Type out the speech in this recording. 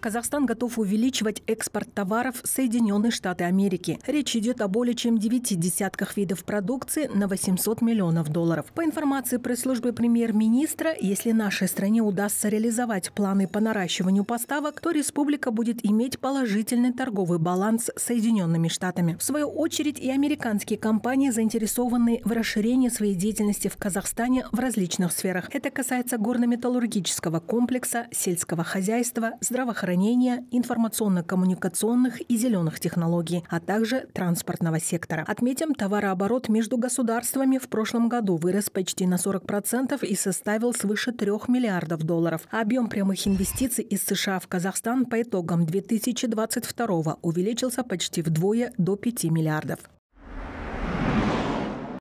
Казахстан готов увеличивать экспорт товаров в Соединенные Штаты Америки. Речь идет о более чем девяти десятках видов продукции на 800 миллионов долларов. По информации пресс-службы премьер-министра, если нашей стране удастся реализовать планы по наращиванию поставок, то республика будет иметь положительный торговый баланс с Соединенными Штатами. В свою очередь и американские компании заинтересованы в расширении своей деятельности в Казахстане в различных сферах. Это касается горно-металлургического комплекса, сельского хозяйства, здравоохранения, информационно-коммуникационных и зеленых технологий, а также транспортного сектора. Отметим, товарооборот между государствами в прошлом году вырос почти на 40% и составил свыше 3 миллиардов долларов. Объем прямых инвестиций из США в Казахстан по итогам 2022 увеличился почти вдвое до 5 миллиардов.